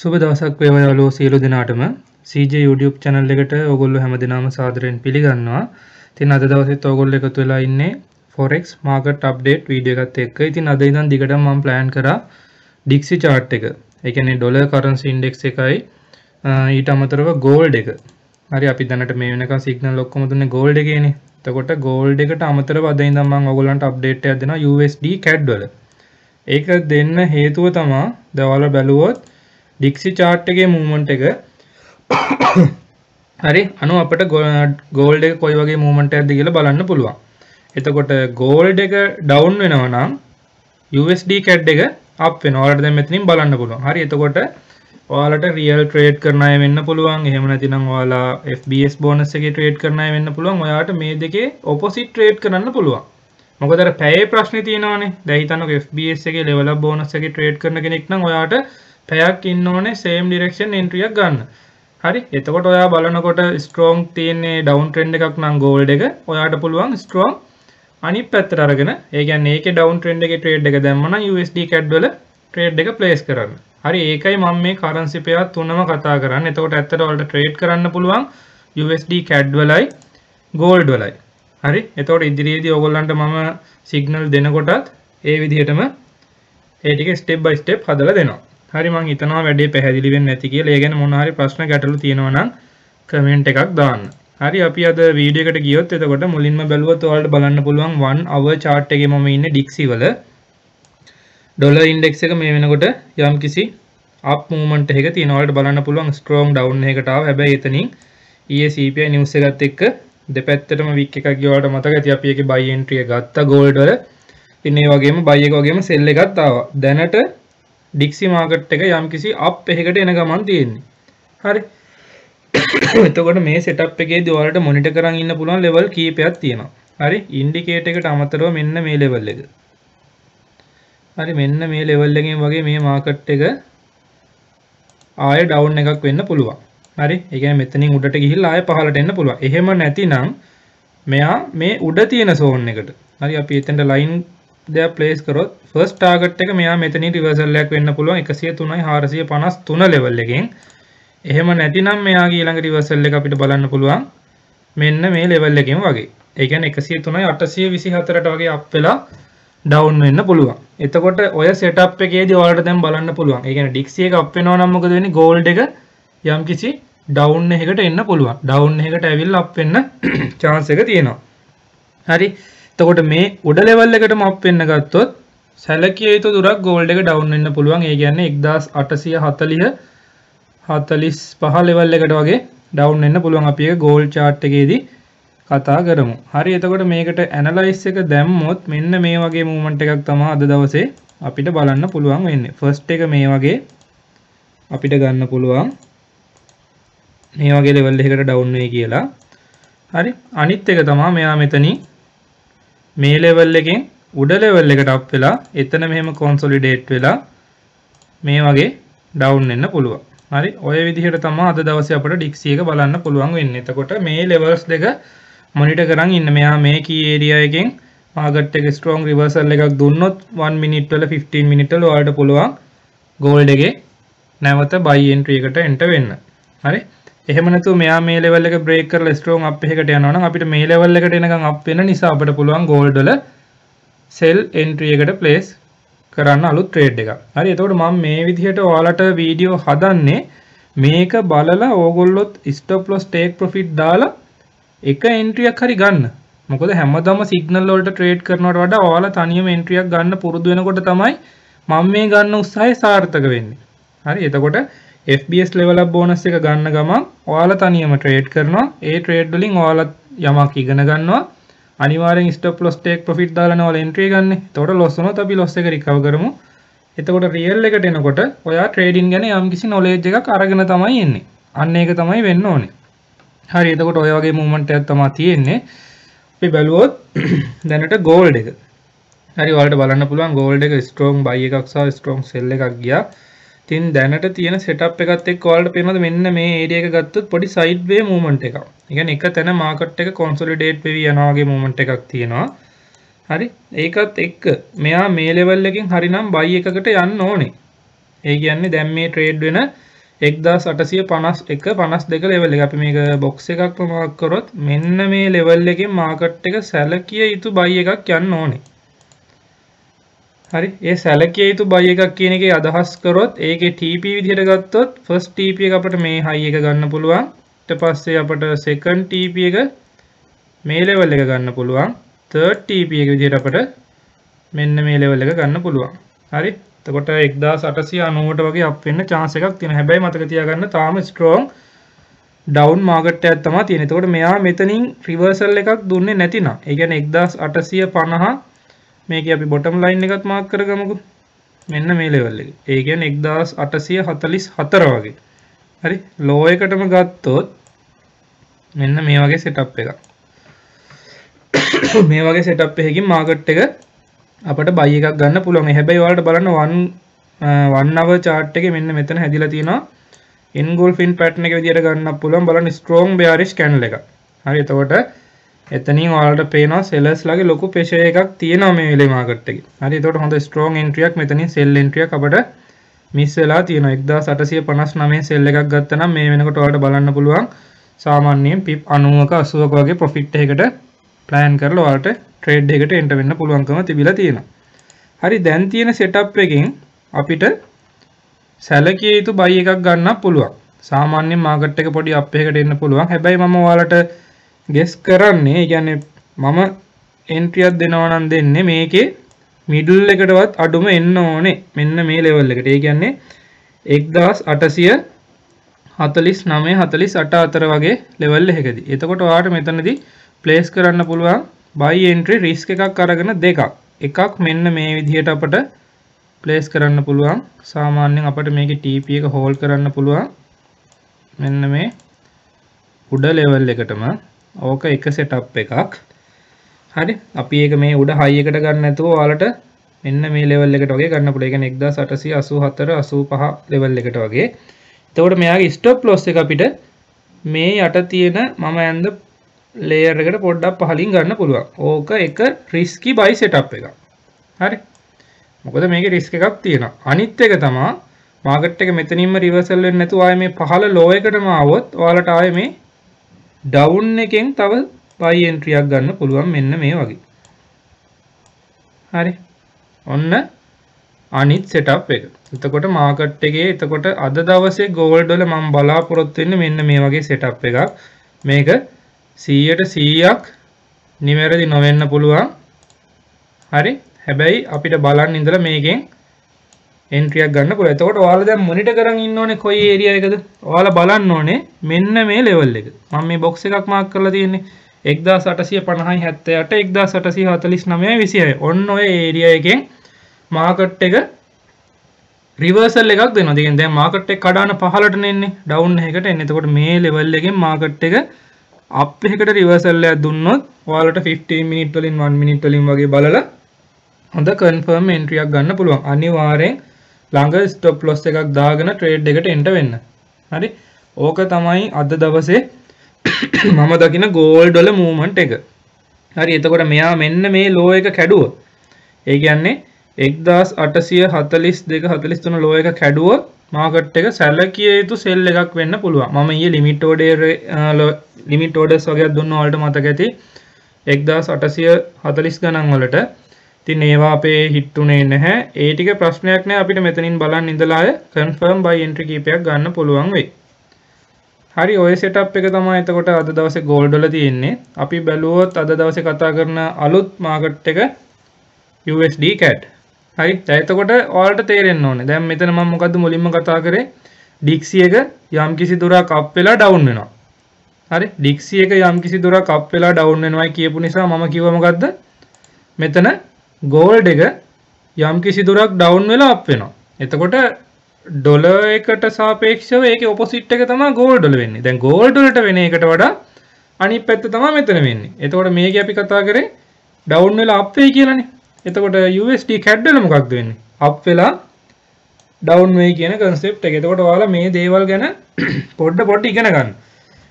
සුබ දවසක් වේවා යාළුවෝ සියලු දෙනාටම CJ YouTube channel එකට ඔයගොල්ලෝ හැමදෙනාම සාදරයෙන් පිළිගන්නවා. ඉතින් අද දවසෙත් ඔයගොල්ලෝ එකතු වෙලා ඉන්නේ forex market update වීඩියෝ එකත් එක්ක. ඉතින් අද ඉඳන් දිගටම මම plan කරා Dixie chart එක. ඒ කියන්නේ dollar currency index එකයි ඊට අමතරව gold එක. හරි අපි දැනට මේ වෙනකන් signal ඔක්කොම දුන්නේ gold එකේනේ. එතකොට gold එකට අමතරව අද ඉඳන් මම ඔයගොල්ලන්ට update එකක් දෙනවා USD CAD වල. ඒක දෙන්න හේතුව තමා දවල බැලුවොත් ඩික්සි චාට් එකේ මූමන්ට් එක. හරි අනු අපට ගෝල්ඩ එක කොයි වගේ මූමන්ට ඇද කියලා බලන්න පුළුවන්. එතකොට ගෝල්ඩ එක ඩවුන් වෙනව නම් USD කැඩ් එක අප වෙන ඔයාලට දැන් මෙතනින් බලන්න පුළුවන්. හරි එතකොට ඔයාලට රියල් ට්‍රේඩ් කරන අය වෙන්න පුළුවන්. එහෙම නැතිනම් ඔයාලා FBS බෝනස් එකේ ට්‍රේඩ් කරන අය වෙන්න පුළුවන්. ඔයාලට මේ දෙකේ ඔපොසිට් ට්‍රේඩ් කරන්න පුළුවන්. මොකද අර පැයේ ප්‍රශ්නේ තියෙනවානේ. දැන් හිතන්නකෝ FBS එකේ ලෙවල් අප් බෝනස් එකේ ට්‍රේඩ් කරන කෙනෙක් නම් ඔයාට පැයක් ඉන්න ඕනේ සේම් ඩිරෙක්ෂන් එන්ට්‍රියක් ගන්න. හරි. එතකොට ඔයා බලනකොට ස්ට්‍රෝං තියෙන්නේ ඩවුන් ට්‍රෙන්ඩ් එකක් නම් ගෝල්ඩ් එක. ඔයාට පුළුවන් ස්ට්‍රෝං අනිත් පැත්තට අරගෙන ඒ කියන්නේ ඒකේ ඩවුන් ට්‍රෙන්ඩ් එකේ ට්‍රේඩ් එක දැම්ම නම් USD CAD වල ට්‍රේඩ් එක ප්ලේස් කරන්න. හරි ඒකයි මම මේ කරන්සි පෙයා තුනම කතා කරන්නේ. එතකොට ඇත්තට ඔයාලට ට්‍රේඩ් කරන්න පුළුවන් USD CAD වලයි ගෝල්ඩ් වලයි. හරි. එතකොට ඉදිරියේදී ඔයගොල්ලන්ට මම සිග්නල් දෙනකොටත් ඒ විදිහටම ඒ ටික ස්ටෙප් බයි ස්ටෙප් හදලා දෙනවා. හරි මං හිතනවා වැඩේ පැහැදිලි වෙන්නේ නැති කියලා. ඒ ගැන මොන හරි ප්‍රශ්න ගැටලු තියෙනවා නම් කමෙන්ට් එකක් දාන්න. හරි අපි අද වීඩියෝ එකට ගියොත් එතකොට මුලින්ම බැලුවොත් ඔයාලට බලන්න පුළුවන් 1 hour chart එකේ මම ඉන්නේ Dixie වල. ඩොලර් ඉන්ඩෙක්ස් එක මේ වෙනකොට යම්කිසි අප් මූවමන්ට් එකක තියෙනවා. ඔයාලට බලන්න පුළුවන් ස්ට්‍රෝං ඩවුන් එකකට ආවා. හැබැයි එතනින් ඊයේ CPI නිවුස් එකත් එක්ක දෙපැත්තටම වික් එකක් ගියාට මතක ඇති අපි ඒකේ buy entry එක ගත්තා gold වල. ඉතින් ඒ වගේම buy එක වගේම sell එකත් ආවා. දැනට ඩික්සි මාකට් එක යම්කිසි අප් එකකට එන ගමන් තියෙන්නේ. හරි. එතකොට මේ සෙටප් එකේදී ඔයාලට මොනිටර් කරන් ඉන්න පුළුවන් ලෙවල් කීපයක් තියෙනවා. හරි. ඉන්ඩිකේටර් එකට අමතරව මෙන්න මේ ලෙවල් එක. හරි මෙන්න මේ ලෙවල් එකෙන් වගේ මේ මාකට් එක ආයෙ ඩවුන් එකක් වෙන්න පුළුවන්. හරි. ඒ කියන්නේ මෙතනින් උඩට ගිහිල්ලා ආයෙ පහළට එන්න පුළුවන්. එහෙම නැතිනම් මෙයා මේ උඩ තියෙන සෝන් එකට. හරි අපි එතනට ලයින් දෙයක් ප්ලේස් කරොත් ෆර්ස්ට් ටාගට් එක මෙයා මෙතනින් රිවර්සල් එකක් වෙන්න පුළුවන් 103යි 453 ලෙවල් එකෙන්. එහෙම නැතිනම් මෙයාගේ ඊළඟ රිවර්සල් එක අපිට බලන්න පුළුවන් මෙන්න මේ ලෙවල් එකෙන් වගේ. ඒ කියන්නේ 103යි 824ට වගේ අප් වෙලා ඩවුන් වෙන්න පුළුවන්. එතකොට ඔය සෙටප් එකේදී ඔයාලට දැන් බලන්න පුළුවන්. ඒ කියන්නේ ඩික්සි එක අප් වෙනවා නම් මොකද වෙන්නේ? ගෝල්ඩ් එක යම්කිසි ඩවුන් එකකට එන්න පුළුවන්. ඩවුන් එකකට ඇවිල්ලා අප් වෙන්න chance එක තියෙනවා. හරි. එතකොට මේ උඩ ලෙවල් එකටම අප් වෙන්න ගත්තොත් සැලකිය යුතු දුරක් ගෝල්ඩ් එක ඩවුන් වෙන්න පුළුවන්. ඒ කියන්නේ 1840 45 ලෙවල් එකට වගේ ඩවුන් වෙන්න පුළුවන්. අපි ඒක ගෝල්ඩ් chart එකේදී කතා කරමු. හරි එතකොට මේකට ඇනලයිස් එක දැම්මොත් මෙන්න මේ වගේ මූවමන්ට් එකක් තමයි අද දවසේ අපිට බලන්න පුළුවන් වෙන්නේ. ෆස්ට් එක මේ වගේ අපිට ගන්න පුළුවන්. මේ වගේ ලෙවල් එකකට ඩවුන් වෙයි කියලා. හරි අනිත් එක තමයි මෙයා මෙතනින් මේ ලෙවල් එකෙන් උඩ ලෙවල් එකට අප් වෙලා එතන මෙහෙම කොන්සොලිඩේට් වෙලා මේ වගේ ඩවුන් වෙන්න පුළුවන්. හරි ඔය විදිහට තමයි අද දවසේ අපිට ඩික්සි එක බලන්න පුළුවන් වෙන්නේ. එතකොට මේ ලෙවල්ස් දෙක මොනිටර් කරන් ඉන්න. මෙයා මේ කී ඒරියා එකෙන් මාකට් එක ස්ට්‍රෝං රිවර්සල් එකක් දුන්නොත් 1 මිනිත් වල 15 මිනිත් වල ඔයාලට පුළුවන් ගෝල්ඩ් එකේ නැවත buy entry එකට enter වෙන්න. හරි එහෙම නැතුව මෙයා මේ ලෙවල් එක බ්‍රේක් කරලා ස්ට්‍රෝං අප් එකකට යනවා නම් අපිට මේ ලෙවල් එකට එනකන් අප් වෙන නිසා අපිට පුළුවන් ගෝල්ඩ් වල සෙල් එන්ට්‍රි එකට ප්ලේස් කරන්න අලුත් ට්‍රේඩ් එකක්. හරි එතකොට මම මේ විදිහට ඔයාලට වීඩියෝ හදන්නේ මේක බලලා ඕගොල්ලොත් ස්ටොප් ලොස් ටේක් ප්‍රොෆිට් දාලා එක එන්ට්‍රියක් හරි ගන්න. මොකද හැමදාම සිග්නල් වලට ට්‍රේඩ් කරනවට වඩා ඔයාලා තනියම එන්ට්‍රියක් ගන්න පුරුදු වෙනකොට තමයි මම මේ ගන්න උත්සාහය සාර්ථක වෙන්නේ. හරි එතකොට FBS level up bonus එක ගන්න ගමන් ඔයාලා තනියම ට්‍රේඩ් කරනවා. ඒ ට්‍රේඩ් වලින් ඔයාලා යමක් ඉගෙන ගන්නවා. අනිවාර්යෙන් stop loss take profit දාලානේ ඔයාලා entry ගන්න. එතකොට loss වුණොත් අපි loss එක recover කරමු. එතකොට real එකට එනකොට ඔයා trading ගැන යම්කිසි knowledge එකක් අරගෙන තමයි එන්නේ. අන්න ඒක තමයි වෙන්න ඕනේ. හරි එතකොට ඔය වගේ movement එකක් තමයි තියෙන්නේ. අපි බැලුවොත් දැනට gold එක. හරි ඔයාලට බලන්න පුළුවන් gold එක strong buy එකක් සහ strong sell එකක් ගියා. ඉතින් දැනට තියෙන setup එකත් එක්ක ඔයාලට පේනවද මෙන්න මේ area එක ගත්තොත් පොඩි sideway movement එකක්. ඒ කියන්නේ එක තැන market එක consolidate වෙවි යනවා වගේ movement එකක් තියෙනවා. හරි ඒකත් එක්ක මෙයා මේ level එකකින් හරිනම් buy එකකට යන්න ඕනේ. ඒ කියන්නේ දැන් මේ ට්‍රේඩ් වෙන 1851 52 ලෙවල් එක අපි මේක බොක්ස් එකක් මාක් කරොත් මෙන්න මේ ලෙවල් එකෙන් මාකට් එක සැලකිය යුතු බයි එකක් යන්න ඕනේ. හරි ඒ සැලකිය යුතු බයි එකක් කියන එකේ අදහස් කරොත් ඒකේ TP විදිහට ගත්තොත් ෆස්ට් TP එක අපිට මේ හයි එක ගන්න පුළුවන්. ඊට පස්සේ අපිට සෙකන්ඩ් TP එක මේ ලෙවල් එක ගන්න පුළුවන්. තර්ඩ් TP එක විදිහට අපිට මෙන්න මේ ලෙවල් එක ගන්න පුළුවන්. හරි? එතකොට 1890ට වගේ අප් වෙන්න chance එකක් තියෙනවා. හැබැයි මතක තියාගන්න තාම strong down market එකක් තමයි තියෙන්නේ. එතකොට මෙයා මෙතනින් reversal එකක් දුන්නේ නැතිනම්, ඒ කියන්නේ 1850 මේකේ අපි bottom line එකත් mark කරගමුකෝ. මෙන්න මේ level එකේ. ඒ කියන්නේ 1844 වගේ. හරි? low එකටම ගත්තොත් මෙන්න මේ වගේ setup එකක්. මේ වගේ setup එකකින් market එක අපට බයි එකක් ගන්න පුළුවන් හැබැයි ඔයාලට බලන්න වන් වන්නව චාට් එක මෙන්න මෙතන හැදිලා තියෙනවා ඉන්ගෝල්ෆින් පැටර්න් එක විදිහට ගන්න පුළුවන් බලන්න ස්ට්‍රෝං බෙයාරිෂ් කැන්ඩල් එක. හරි එතකොට එතනින් ඔයාලට පේනවා සෙලර්ස් ලගේ ලොකු ප්‍රෙෂර් එකක් තියෙනවා මේ වෙලේ මාකට් එකේ. හරි එතකොට හොඳ ස්ට්‍රෝං එන්ට්‍රි එකක් මෙතනින් සෙල් එන්ට්‍රි එකක් අපට මිස් වෙලා තියෙනවා 1859 සෙල් එකක් ගත්තා නම් මේ වෙනකොට ඔයාලට බලන්න පුළුවන් සාමාන්‍යයෙන් පිප් 90ක 80ක වගේ ප්‍රොෆිට් එකකට ප්ලෑන් කරලා ඔයාලට ට්‍රේඩ් එකට එන්ටර් වෙන්න පුළුවන්කම තිබිලා තියෙනවා. හරි දැන් තියෙන සෙටප් එකෙන් අපිට සැලකිය යුතු බයි එකක් ගන්න පුළුවන්. සාමාන්‍යයෙන් මාකට් එක පොඩි අප් එකකට එන්න පුළුවන්. හැබැයි මම ඔයාලට ගෙස් කරන්නේ, ඒ කියන්නේ මම එන්ට්‍රියක් දෙනවා නම් දෙන්නේ මේකේ මිඩල් එකටවත් අඩුම එන්න ඕනේ. මෙන්න මේ ලෙවල් එකට. ඒ කියන්නේ 1800 49 48 අතර වගේ ලෙවල් එකකදී. එතකොට ඔයාලට මෙතනදී ප්ලේස් කරන්න පුළුවන් බයි එන්ට්‍රි රිස්ක් එකක් අරගෙන දෙකක් එකක් මෙන්න මේ විදිහට අපට ප්ලේස් කරන්න පුළුවන් සාමාන්‍යයෙන් අපට මේකේ TP එක හෝල්ඩ් කරන්න පුළුවන් මෙන්න මේ උඩ ලෙවල් එකටම ඕක එක සෙටප් එකක් හරි අපි ඒක මේ උඩ හයි එකට ගන්න නැතුව ඔයාලට මෙන්න මේ ලෙවල් එකට වගේ ගන්න පුළුවන්. ඒ කියන්නේ 1884 85 ලෙවල් එකට වගේ. එතකොට මෙයාගේ ස්ටොප් ලොස් එක අපිට මේ යට තියෙන මම ඇන්ද ලේයර් එකට පොඩ්ඩක් පහලින් ගන්න පුළුවන්. ඕක එක රිස්කි බයි සෙටප් එකක්. හරි. මොකද මේකේ රිස්ක් එකක් තියෙනවා. අනිත් එක තමයි මාකට් එක මෙතනින්ම රිවර්සල් වෙන්නේ නැතුව ආයේ මේ පහළ ලෝ එකටම ආවොත් ඔයාලට ආයේ මේ ඩවුන් එකෙන් තව බයි එන්ට්‍රියක් ගන්න පුළුවන් මෙන්න මේ වගේ. හරි. ඔන්න අනිත් සෙටප් එක. එතකොට මාකට් එකේ එතකොට අද දවසේ ගෝල්ඩ් වල මම බලාපොරොත්තු වෙන්නේ මෙන්න මේ වගේ සෙටප් එකක්. මේක සීයට සීයක් නිවැරදි නොවෙන්න පුළුවන් හරි හැබැයි අපිට බලන්න ඉඳලා මේකෙන් එන්ට්‍රියක් ගන්න පුළුවන්. එතකොට ඔයාලා දැන් මොනිටර් කරන් ඉන්න ඕනේ කොයි ඒරියා එකද? ඔයාලා බලන්න ඕනේ මෙන්න මේ ලෙවල් එක. මම මේ බොක්ස් එකක් මාක් කරලා තියෙන්නේ 1850යි 78 1849යි 26. ඔන්න ඔය ඒරියා එකෙන් මාකට් එක රිවර්සල් එකක් දෙනවා. ඒ කියන්නේ දැන් මාකට් එක කඩාන පහළට එන්නේ ඩවුන් එකකට එන්නේ. එතකොට මේ ලෙවල් එකෙන් මාකට් එක අප් එකට රිවර්සල් එකක් දුන්නොත් ඔයාලට 15 මිනිත් වලින් 1 මිනිත් වලින් වගේ බලලා හොඳ කන්ෆර්ම් එන්ට්‍රියක් ගන්න පුළුවන්. අනිවාර්යෙන් ළඟ ස්ටොප් ලොස් එකක් දාගෙන ට්‍රේඩ් එකට එන්ට වෙන්න. හරි. ඕක තමයි අද දවසේ මම දකින ගෝල්ඩ් වල මූවමන්ට් එක. හරි. එතකොට මෙයා මෙන්න මේ ලෝ එක කැඩුවා. ඒ කියන්නේ 1842 43 ලෝ එක කැඩුවොත් මාකට් එක සැලකිය යුතු සෙල් එකක් වෙන්න පුළුවන් මම ඊයේ ලිමිට් ඕඩර් ලිමිට් ඕඩර්ස් වගේක් දුන්න ඔයාලට මතක ඇති 1840 ගණන් වලට ඉතින් ඒවා අපේ හිට් උනේ නැහැ. ඒ ටික ප්‍රශ්නයක් නෑ. අපිට මෙතනින් බලන් ඉඳලා අය කන්ෆර්ම් බයි එන්ට්‍රි කීපයක් ගන්න පුළුවන් වෙයි. හරි ඔය සෙටප් එක තමයි එතකොට අද දවසේ ගෝල්ඩ් වල තියෙන්නේ. අපි බැලුවොත් අද දවසේ කතා කරන අලුත් මාකට් එක USD CAD හරි? ඇතකොට ඔයාලට තේරෙන්න ඕනේ. දැන් මෙතන මම මොකද්ද මුලින්ම කතා කරේ? ඩික්සි එක යම් කිසි දුරක් අප් වෙලා ඩවුන් වෙනවා. හරි? ඩික්සි එක යම් කිසි දුරක් අප් වෙලා ඩවුන් වෙනවායි කියපු නිසා මම කිව්වා මොකද්ද? මෙතන ගෝල්ඩ් එක යම් කිසි දුරක් ඩවුන් වෙලා අප් වෙනවා එතකොට ඩොලර් එකට සාපේක්ෂව ඒකේ ඔපොසිට් එක තමයි ගෝල්ඩ් වල වෙන්නේ දැන් ගෝල්ඩ් වලට වෙන එකට වඩා අනිත් පැත්ත තමයි මෙතන වෙන්නේ එතකොට මේකේ අපි කතා කරේ ඩවුන් වෙලා අප් වෙයි කියලානේ එතකොට USD කැඩ්ඩල මොකක්ද වෙන්නේ අප් වෙලා ඩවුන් වෙයි කියන කන්සෙප්ට් එක. එතකොට ඔයාලා මේ දේවල් ගැන පොඩ්ඩ පොඩ්ඩ ඉගෙන ගන්න.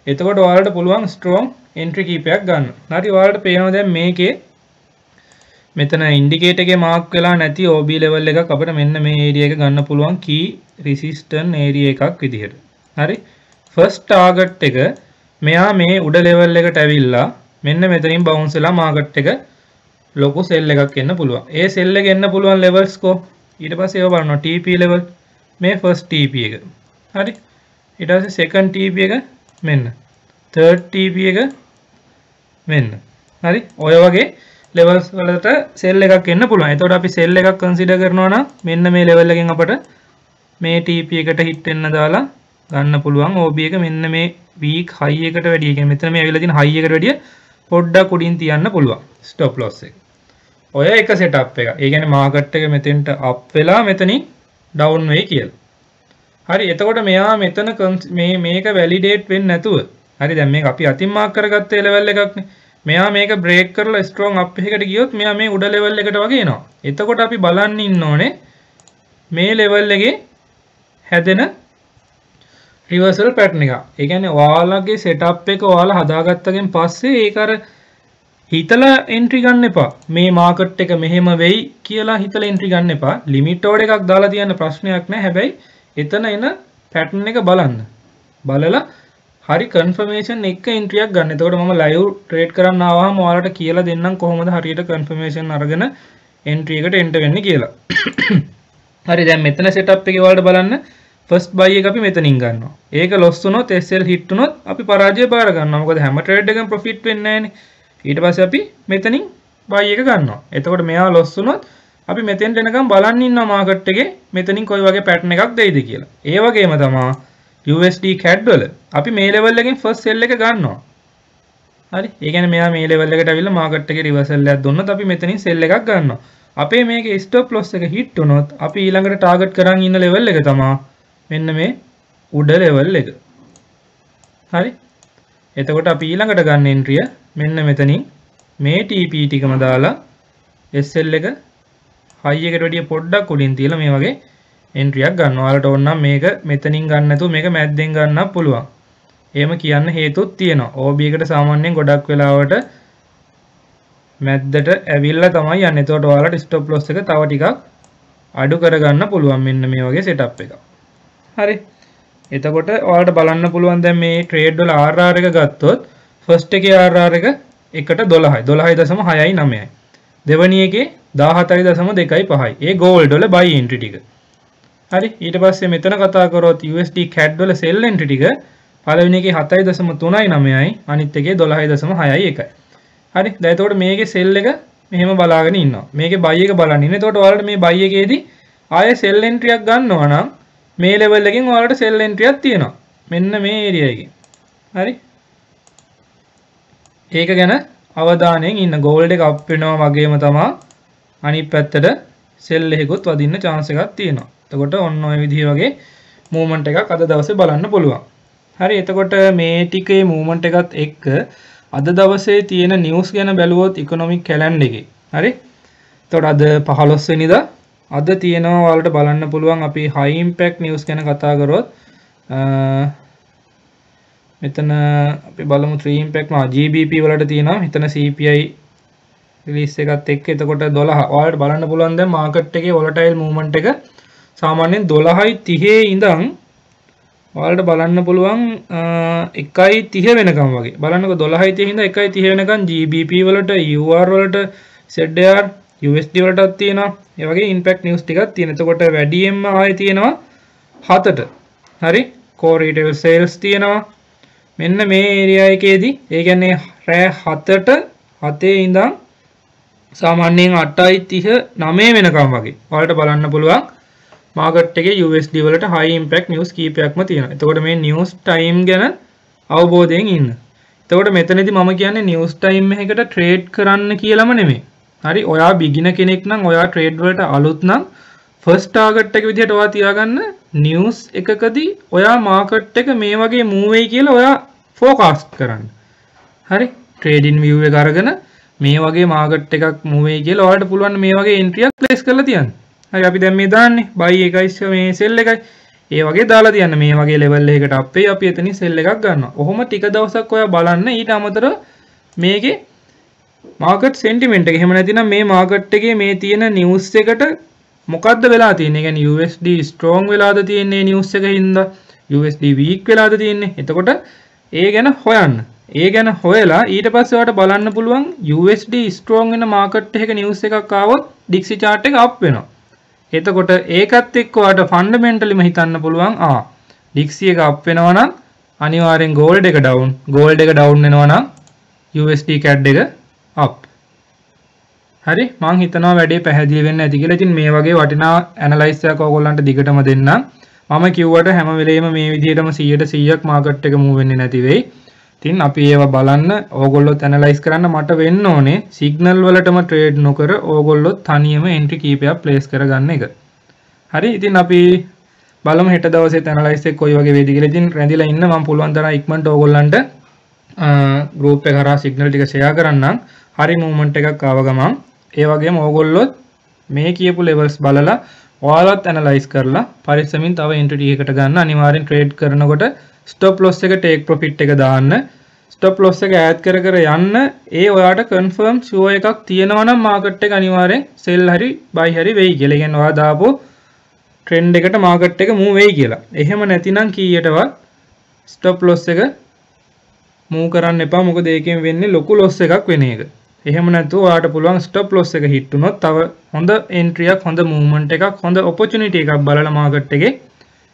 එතකොට ඔයාලට පුළුවන් ස්ට්‍රෝං එන්ට්‍රි කීපයක් ගන්න. හරි ඔයාලට පේනවා දැන් මේකේ මෙතන ඉන්ඩිකේට එක මාක් වෙලා නැති OB ලෙවල් එකක් අපිට මෙන්න මේ ඒරියා එක ගන්න පුළුවන් key resistant area එකක් විදිහට. හරි. first target එක මෙයා මේ උඩ ලෙවල් එකට ඇවිල්ලා මෙන්න මෙතනින් බවුන්ස් වෙලා මාකට් එක ලොකු සෙල් එකක් එන්න පුළුවන්. ඒ සෙල් එක එන්න පුළුවන් ලෙවල්ස් කො ඊට පස්සේ ඒව බලනවා TP level මේ first TP එක. හරි. ඊට පස්සේ second TP එක මෙන්න. third TP එක මෙන්න. හරි. ඔය වගේ ලෙවල්ස් වලට සෙල් එකක් එන්න පුළුවන්. එතකොට අපි සෙල් එකක් කන්සිඩර් කරනවා නම් මෙන්න මේ ලෙවල් එකෙන් අපට මේ TP එකට හිට වෙන්න දාලා ගන්න පුළුවන් OB එක මෙන්න මේ weak high එකට වැඩිය. කියන්නේ මෙතන මේ ඇවිල්ලා තියෙන high එකට වැඩිය පොඩ්ඩක් උඩින් තියන්න පුළුවන් stop loss එක. ඔය එක setup එක. ඒ කියන්නේ market එක මෙතෙන්ට up වෙලා මෙතනින් down වෙයි කියලා. හරි එතකොට මෙයා මෙතන මේ මේක වැලිඩේට් වෙන්නේ නැතුව හරි දැන් මේක අපි අතින් මාක් කරගත්ත ලෙවල් එකක්නේ මෙයා මේක බ්‍රේක් කරලා ස්ට්‍රෝං අප් එකකට ගියොත් මෙයා මේ උඩ ලෙවල් එකට වගේ එනවා. එතකොට අපි බලන්න ඉන්න ඕනේ මේ ලෙවල් එකේ හැදෙන රිවර්සල් පැටර්න් එක. ඒ කියන්නේ ඔයාලගේ සෙටප් එක ඔයාලා හදාගත්තගෙන් පස්සේ ඒක අර හිතලා එන්ට්‍රි ගන්න එපා. මේ මාකට් එක මෙහෙම වෙයි කියලා හිතලා එන්ට්‍රි ගන්න එපා. ලිමිට් ඕඩර් එකක් දාලා තියන්න ප්‍රශ්නයක් නැහැ. හැබැයි එතන එන පැටර්න් එක බලන්න. බලලා හරි කන්ෆර්මේෂන් එක එන්ට්‍රියක් ගන්න. එතකොට මම ලයිව් ට්‍රේඩ් කරන්න ආවම ඔයාලට කියලා දෙන්නම් කොහොමද හරියට කන්ෆර්මේෂන් අරගෙන එන්ට්‍රි එකට එන්ටර් වෙන්නේ කියලා. හරි දැන් මෙතන සෙටප් එකේ ඔයාලට බලන්න ෆස්ට් බයි එක අපි මෙතනින් ගන්නවා. ඒක ලොස් වුණොත් SL හිට් වුණොත් අපි පරාජය බාර ගන්නවා. මොකද හැම ට්‍රේඩ් එකකම ප්‍රොෆිට් වෙන්නේ නැහැනේ. ඊට පස්සේ අපි මෙතනින් බයි එක ගන්නවා. එතකොට මෙයා ලොස් වුණොත් අපි මෙතෙන්ට එනකම් බලන්න ඉන්නවා මාකට් එකේ මෙතනින් කොයි වගේ පැටර්න් එකක් දෙයිද කියලා. ඒ වගේම තමයි USD CAD වල අපි මේ ලෙවල් එකෙන් ෆස්ට් සෙල් එක ගන්නවා. හරි. ඒ කියන්නේ මෙයා මේ ලෙවල් එකට අවිල්ලා මාකට් එකේ රිවර්සල් එකක් දුන්නොත් අපි මෙතනින් සෙල් එකක් ගන්නවා. අපේ මේකේ ස්ටොප් ලොස් එක හිට් වුණොත් අපි ඊළඟට ටාගට් කරන් ඉන්න ලෙවල් එක තමයි මෙන්න මේ උඩ ලෙවල් එක. හරි. එතකොට අපි ඊළඟට ගන්න එන්ට්‍රිය මෙන්න මෙතනින් මේ TP ටිකම දාලා SL එක හයි එකට වැඩිය පොඩ්ඩක් උඩින් තියලා මේ වගේ එන්ට්‍රියක් ගන්න ඔයාලට ඕන නම් මේක මෙතනින් ගන්න නැතුව මේක මැද්දෙන් ගන්නත් පුළුවන්. එහෙම කියන්න හේතුත් තියෙනවා. OB එකට සාමාන්‍යයෙන් ගොඩක් වෙලාවට මැද්දට ඇවිල්ලා තමයි යන්නේ. එතකොට ඔයාලට ස්ටොප් ලොස් එක තව ටිකක් අඩු කරගන්න පුළුවන් මෙන්න මේ වගේ සෙටප් එකක්. හරි. එතකොට ඔයාලට බලන්න පුළුවන් දැන් මේ ට්‍රේඩ් වල RR එක ගත්තොත් ෆස්ට් එකේ RR එක එකට 12යි 12.6යි 9යි. දෙවැනි එකේ 17.2යි 5යි. ඒ ගෝල්ඩ් වල buy entry ටික. හරි ඊට පස්සේ මෙතන කතා කරොත් USD CAD වල sell entry ටික පළවෙනි එකේ 7.39යි අනිත් එකේ 12.6යි එකයි. හරි දැන් එතකොට මේකේ sell එක මෙහෙම බලාගෙන ඉන්නවා. මේකේ buy එක බලන්න ඉන්නේ. එතකොට ඔයාලට මේ buy එකේදී ආයෙ sell entry එකක් ගන්නවා නම් මේ level එකෙන් ඔයාලට sell entry එකක් තියෙනවා. මෙන්න මේ area එකේ. හරි. ඒක ගැන අවධානයෙන් ඉන්න ගෝල්ඩ් එක අප් වෙනවා වගේම තමයි අනිත් පැත්තට සෙල් එකකුත් වදින්න chance එකක් තියෙනවා. එතකොට ඔන්න ඔය විදිහ වගේ මූවමන්ට් එකක් අද දවසේ බලන්න පුළුවන්. හරි එතකොට මේ ටිකේ මූවමන්ට් එකත් එක්ක අද දවසේ තියෙන නිවුස් ගැන බැලුවොත් ඉකොනොමික් කැලෙන්ඩර් එකේ. හරි? එතකොට අද 15 වෙනිදා අද තියෙනවා ඔයාලට බලන්න පුළුවන් අපි හයි ඉම්පැක්ට් නිවුස් ගැන කතා කරොත් මෙතන අපි බලමු 3 ඉම්පැක්ට් මා GBP වලට තියෙනවා. මෙතන CPI රිලීස් එකත් එක්ක එතකොට 12 ඔයාලට බලන්න පුළුවන් දැන් මාකට් එකේ වොලටයිල් මූවමන්ට් එක සාමාන්‍යයෙන් 12යි 30 ඉඳන් ඔයාලට බලන්න පුළුවන් 1.30 වෙනකම් වගේ. බලන්නකො 12.30 ඉඳන් 1.30 වෙනකම් GBP වලට UR වලට ZAR USD වලටත් තියෙනවා. ඒ වගේ ඉම්පැක්ට් නිවුස් ටිකක් තියෙනවා. එතකොට වැඩියෙන්ම ආයේ තියෙනවා 7ට. හරි? core retail sales තියෙනවා. මෙන්න මේ ඒරියා එකේදී ඒ කියන්නේ රෑ 7ට 7 ඉඳන් සාමාන්‍යයෙන් 8.30 9 වෙනකම් වගේ. ඔයාලට බලන්න පුළුවන් මාකට් එකේ USD වලට high impact news කීපයක්ම තියෙනවා. එතකොට මේ news time ගැන අවබෝධයෙන් ඉන්න. එතකොට මෙතනදී මම කියන්නේ news time එකකට trade කරන්න කියලාම නෙමෙයි. හරි ඔයා beginner කෙනෙක් නම් ඔයා trade වලට අලුත් නම් first target එක විදිහට ඔයා තියාගන්න news එකකදී ඔයා market එක මේ වගේ move වෙයි කියලා ඔයා forecast කරන්න. හරි trading view එක අරගෙන මේ වගේ market එකක් move වෙයි කියලා ඔයාලට පුළුවන් මේ වගේ entry එකක් place කරලා තියන්න. හරි අපි දැන් මේ දාන්නේ buy එකයි මේ sell එකයි ඒ වගේ දාලා තියන්න මේ වගේ level එකකට අපේ අපි එතනින් sell එකක් ගන්නවා. ඔහොම ටික දවසක් ඔයා බලන්න ඊට අමතරව මේකේ මාකට් සෙන්ටිමෙන්ට් එක එහෙම නැතිනම් මේ මාකට් එකේ මේ තියෙන නිවුස් එකට මොකද්ද වෙලා තියෙන්නේ? ඒ කියන්නේ USD ස්ට්‍රෝං වෙලාද තියෙන්නේ නිවුස් එක හින්දා? USD වීක් වෙලාද තියෙන්නේ? එතකොට ඒ ගැන හොයන්න. ඒ ගැන හොයලා ඊට පස්සේ ඔයාලට බලන්න පුළුවන් USD ස්ට්‍රෝං වෙන මාකට් එකක නිවුස් එකක් ආවොත් ඩික්සි chart එක අප් වෙනවා. එතකොට ඒකත් එක්ක ඔයාලට ෆන්ඩමෙන්ටලිම හිතන්න පුළුවන් ආ ඩික්සි එක අප් වෙනවා නම් අනිවාර්යෙන් ගෝල්ඩ් එක ඩවුන් ගෝල්ඩ් එක ඩවුන් වෙනවා නම් USD CAD එක අප් හරි මං හිතනවා වැඩේ පැහැදිලි වෙන්න ඇති කියලා. ඉතින් මේ වගේ වටිනා ඇනලයිස් එකක් ඕගොල්ලන්ට දිගටම දෙන්නම්. මම කිව්වට හැම වෙලේම මේ විදිහටම 100ට 100ක් මාකට් එක මූව් වෙන්නේ නැති වෙයි. ඉතින් අපි ඒවා බලන්න ඕගොල්ලොත් ඇනලයිස් කරන්න මට වෙන්න ඕනේ සිග්නල් වලටම ට්‍රේඩ් නොකර ඕගොල්ලොත් තනියම එන්ට්‍රි කීපයක් ප්ලේස් කරගන්න එක. හරි ඉතින් අපි බලමු හෙට දවසේ ඇනලයිස් එක කොයි වගේ වේද කියලා. ඉතින් රැඳිලා ඉන්න මම පුළුවන් තරම් ඉක්මනට ඕගොල්ලන්ට ගෲප් එක කරා සිග්නල් ටික ෂෙයා කරන්නම්. හරි මූවමන්ට් එකක් ආව ගමන් ඒ වගේම ඕගොල්ලොත් මේ කියපු ලෙවල්ස් බලලා ඔයාලත් ඇනලයිස් කරලා පරිස්සමින් තව එන්ට්‍රි එකකට ගන්න අනිවාර්යෙන් ට්‍රේඩ් කරනකොට ස්ටොප් ලොස් එක ටේක් ප්‍රොෆිට් එක දාන්න ස්ටොප් ලොස් එක ඈඩ් කර කර යන්න ඒ ඔයාට කන්ෆර්ම් ෂුවර් එකක් තියෙනවා නම් මාකට් එක අනිවාර්යෙන් සෙල් හරි බයි හරි වෙයි කියලා. ඒ කියන්නේ ඔයා දාපු ට්‍රෙන්ඩ් එකට මාකට් එක මූව් වෙයි කියලා. එහෙම නැතිනම් කීයටවත් ස්ටොප් ලොස් එක මූව් කරන්න එපා. මොකද ඒකෙන් වෙන්නේ ලොකු ලොස් එකක් වෙන එක. එහෙම නැතුව ඔයාට පුළුවන් ස්ටොප් ලොස් එක හිට් වුණොත් තව හොඳ එන්ට්‍රියක් හොඳ මූව්මන්ට් එකක් හොඳ ඔපචුනිටි එකක් බලලා මාකට් එකේ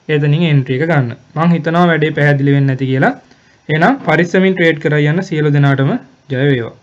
එතනින් එන්ට්‍රි එක ගන්න. මම හිතනවා වැඩේ පැහැදිලි වෙන්නේ නැති කියලා. එහෙනම් පරිස්සමින් ට්‍රේඩ් කරලා යන්න සියලු දෙනාටම ජය වේවා.